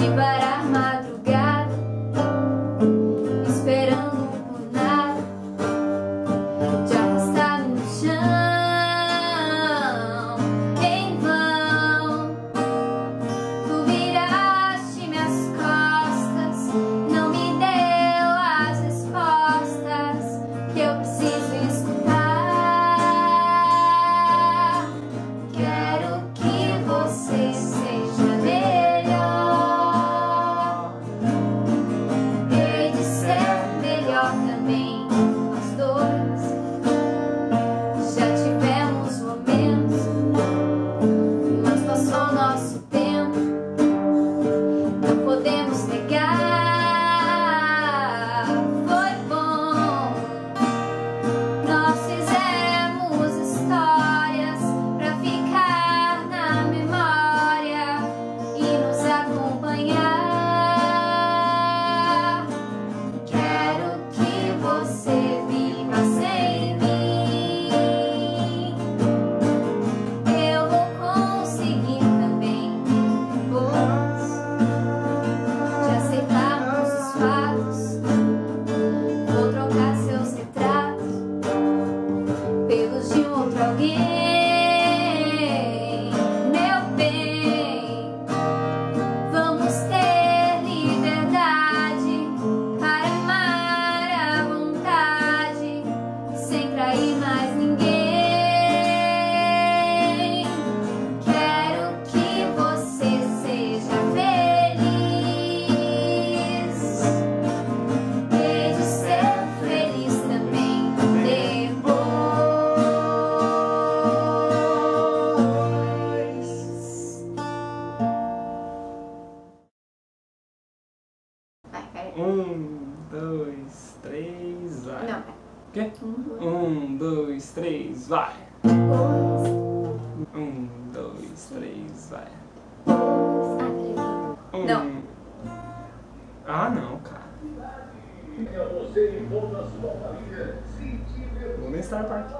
Ziba você vir. Um, dois, três, vai. Não. O Quê? Um, dois, três, vai. Um, dois, três, vai. Um. Não. Ah, não, cara. Vou no Star parte.